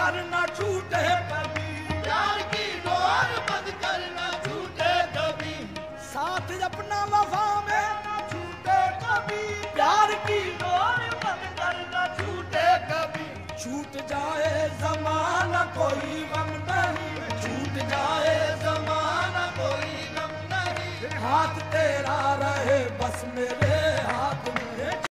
करना छूटे कभी। प्यार की डोर बंद करना छूटे कभी। साथ अपना वफा में छूटे कभी। प्यार की डोर बंद करना छूटे कभी। छूट जाए जमाना कोई गम नहीं। छूट जाए जमाना कोई गम नहीं। हाथ तेरा रहे